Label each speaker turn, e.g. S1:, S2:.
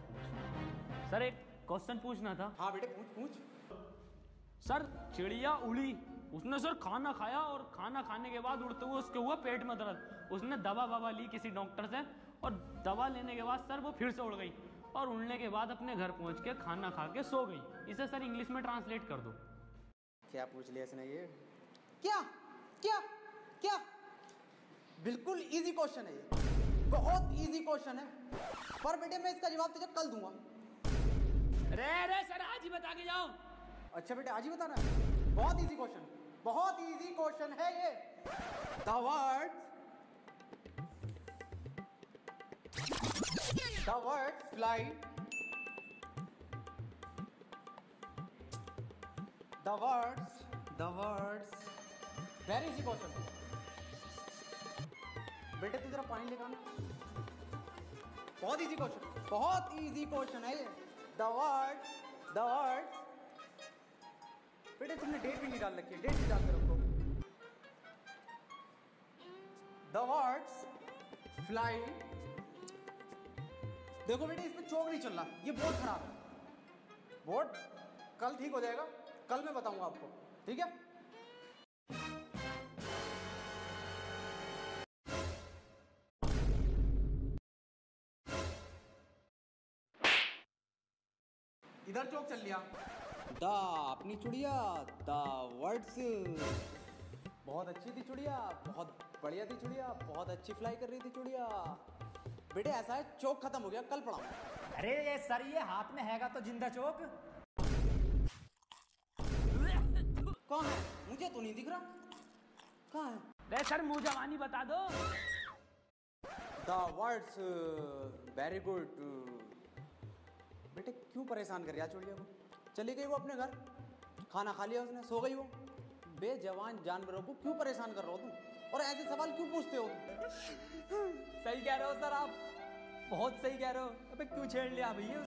S1: से पूछ सर एक क्वेश्चन पूछना था।
S2: हाँ बेटे पूछ पूछ।
S1: सर चिड़िया उड़ी। उसने सर खाना खाया और खाना खाने के बाद उड़ते हुए उसके हुआ पेट में दर्द। उसने दवा ववा ली किसी डॉक्टर से और दवा लेने के बाद सर वो फिर से उड़ गई और उड़ने के बाद अपने घर पहुँच के खाना खा के सो गई। इसे सर इंग्लिश में ट्रांसलेट कर दो।
S2: क्या पूछ लिया इसने ये? क्या? क्या? क्या? बिल्कुल इजी क्वेश्चन है ये। बहुत इजी क्वेश्चन है। पर बेटे मैं इसका जवाब तुझे कल दूँगा।
S1: रे रे सर आज ही बता के जाओ
S2: अच्छा बेटे आज ही बताना बहुत इजी क्वेश्चन बहुत इजी क्वेश्चन है ये। The words the word fly the words the words very easy question बेटे, तू जरा लेकर आना बहुत इजी क्वेश्चन बहुत इजी क्वेश्चन है ये। द वर्ड द वर्ड बेटे, तुमने डेट भी नहीं डाल रखी डेट भी डाल के रखो। द वर्ड्स फ्लाई देखो बेटे, इसमें चौक नहीं चल रहा। ये बोर्ड खराब है। बोर्ड कल ठीक हो जाएगा। कल मैं बताऊँगा आपको। ठीक है? इधर चौक चल लिया। द अपनी चुड़िया द वर्ड्स। बहुत अच्छी थी चुड़िया बहुत बढ़िया थी चुड़िया बहुत अच्छी फ्लाई कर रही थी चुड़िया। बेटे ऐसा है चौक खत्म हो गया कल पढ़ाऊँगा
S3: अरे ये सर ये हाथ में हैगा तो ज़िंदा चौक।
S2: कौन है? मुझे तो नहीं दिख रहा। कहाँ है?
S1: रे सर मुँह जवानी बता दो।
S2: द वर्ड्स वेरी गुड बेटे, क्यों परेशान कर रहा चुड़िया को? चली गई वो अपने घर। खाना खा लिया उसने, सो गई वो। बेजवान जानवरों को क्यों परेशान कर रहे हो तुम? और ऐसे सवाल क्यों पूछते हो तुम?
S3: सही कह रहे हो सर आप। बहुत सही कह रहे हो। अबे क्यों छेड़ लिया भैया